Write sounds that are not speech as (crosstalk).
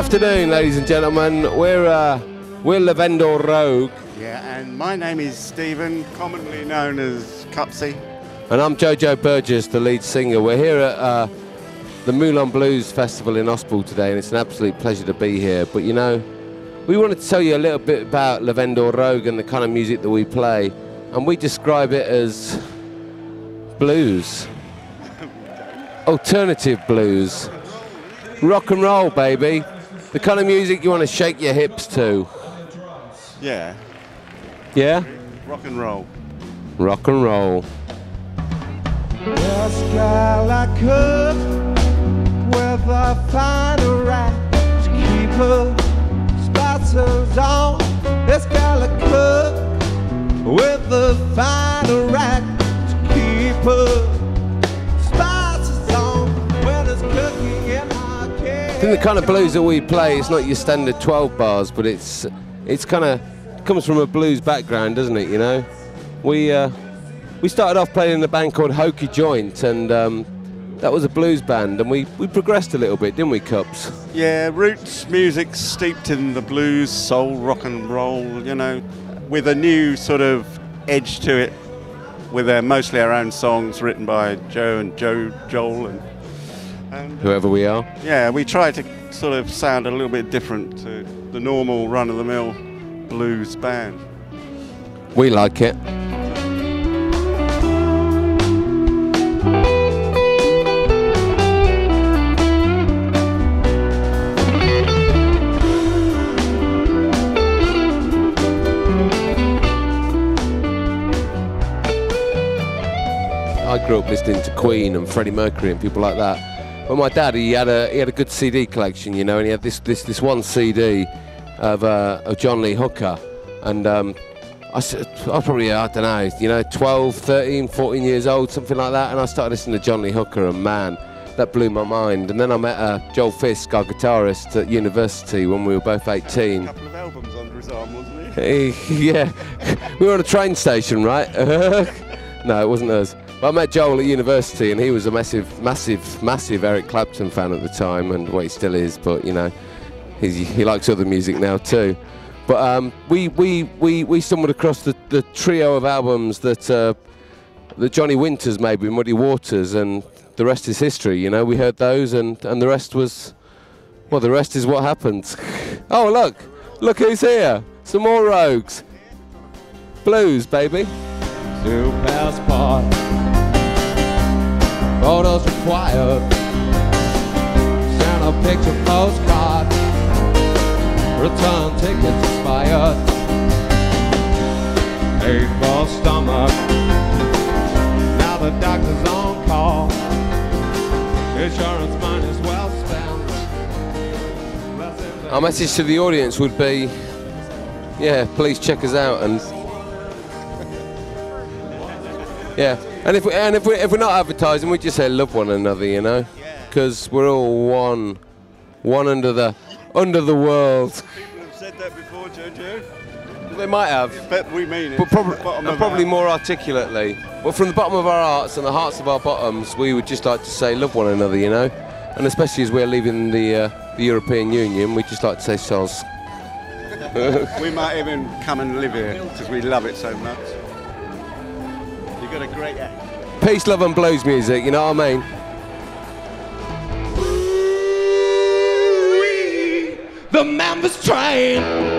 Good afternoon, ladies and gentlemen. We're uh, we're LaVendore Rogue, Yeah, and my name is Stephen, commonly known as Cupsy. and I'm Jojo Burgess, the lead singer. We're here at uh, the Moulin Blues Festival in Ospel today, and it's an absolute pleasure to be here. But you know, we wanted to tell you a little bit about LaVendore Rogue and the kind of music that we play, and we describe it as blues, (laughs) alternative blues, rock and roll, baby. The kind of music you want to shake your hips to. Yeah, Yeah? rock and roll. Rock and roll. Yes, girl, I could with a finer rack to keep her spotters on. Yes, girl, I could with a finer rack to keep her think the kind of blues that we play, it's not your standard 12 bars, but it's it's kind of comes from a blues background, doesn't it? You know, we uh, we started off playing in a band called Hokey Joint, and um, that was a blues band, and we, we progressed a little bit, didn't we, Cups? Yeah, roots music steeped in the blues, soul, rock and roll, you know, with a new sort of edge to it, with uh, mostly our own songs written by Joe and Joe, Joel, and, and Whoever we are. yeah, we try to sort of sound a little bit different to the normal run-of-the-mill blues band. We like it. I grew up listening to Queen and Freddie Mercury and people like that. But my dad, he had a he had a good CD collection, you know, and he had this this, this one CD of, uh, of John Lee Hooker, and um, I, I was probably, I don't know, you know, 12, 13, 14 years old, something like that. And I started listening to John Lee Hooker, and man, that blew my mind. And then I met uh, Joel Fisk, our guitarist at university when we were both 18. A couple of albums under his arm, wasn't he? He- (laughs) yeah, (laughs) we were on a train station, right? (laughs) no, it wasn't us. But I met Joel at university, and he was a massive, massive, massive Eric Clapton fan at the time, and well, he still is. But you know, he likes other music now too. But um, we, we, we, we stumbled across the, the trio of albums that uh, that Johnny Winters made with Muddy Waters, and the rest is history. You know, we heard those, and, and the rest was, well, the rest is what happened. (laughs) oh, look, look who's here! Some more rogues. Blues, baby. Passport. Photos required. Send a picture postcard. Return tickets expired. Stomach. Now the doctor's on call. Insurance well. Our message to the audience would be, yeah, please check us out and. (laughs) Yeah, and if we, and if we if we're not advertising, we just say love one another, you know, because we're all one, one under the under the world. People have said that before, Jojo. They might have. But we mean it. But probably, and probably more articulately. But from the bottom of our hearts and the hearts of our bottoms, we would just like to say love one another, you know. And especially as we're leaving the uh, the European Union, we'd just like to say soz. (laughs) We might even come and live here because we love it so much. You've got a great act. Peace, love, and blues music. You know what I mean? The Memphis train.